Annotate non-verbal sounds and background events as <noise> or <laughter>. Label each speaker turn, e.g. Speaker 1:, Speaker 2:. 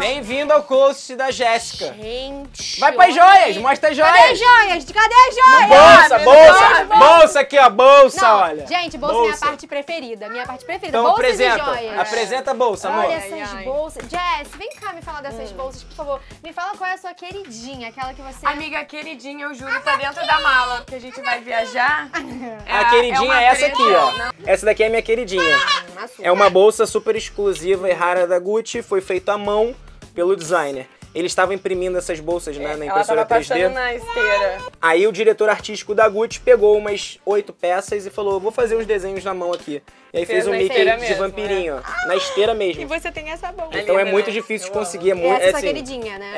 Speaker 1: Bem-vindo ao close da Jéssica.
Speaker 2: Gente.
Speaker 1: Vai pras joias, mostra as
Speaker 2: Cadê as
Speaker 1: joias.
Speaker 2: joias? Cadê as joias?
Speaker 1: Bolsa,
Speaker 2: meu
Speaker 1: bolsa,
Speaker 2: Deus,
Speaker 1: bolsa aqui, ó, bolsa,
Speaker 2: Não,
Speaker 1: olha.
Speaker 2: gente, bolsa, é minha parte preferida. Minha parte preferida.
Speaker 1: Então
Speaker 2: Bolsas
Speaker 1: apresenta,
Speaker 2: e joias.
Speaker 1: apresenta a bolsa, amor.
Speaker 2: Olha essas
Speaker 3: ai.
Speaker 2: bolsas. Jess, vem cá me falar dessas bolsas, por favor. Me fala qual é a sua queridinha, aquela que você...
Speaker 3: Amiga, queridinha, eu juro, tá dentro da mala, porque a gente vai viajar. <laughs> É
Speaker 1: A queridinha
Speaker 3: uma
Speaker 1: é essa aqui, ó.
Speaker 3: não.
Speaker 1: Essa daqui é a minha queridinha. É uma bolsa super exclusiva e rara da Gucci, foi feita à mão pelo designer. Eles estavam imprimindo essas bolsas né, na
Speaker 3: Ela
Speaker 1: impressora
Speaker 3: tava
Speaker 1: 3D.
Speaker 3: passando na esteira.
Speaker 1: Aí o diretor artístico da Gucci pegou umas oito peças e falou: vou fazer uns desenhos na mão aqui. E aí fez
Speaker 3: Fez
Speaker 1: um
Speaker 3: na
Speaker 1: Mickey de
Speaker 3: mesmo,
Speaker 1: vampirinho, ó. Na esteira
Speaker 3: E
Speaker 1: mesmo.
Speaker 3: você tem essa bolsa.
Speaker 1: Então é
Speaker 3: linda,
Speaker 1: muito
Speaker 3: né?
Speaker 1: difícil de conseguir. É muito,
Speaker 2: Essa é
Speaker 1: é assim,
Speaker 2: queridinha, né?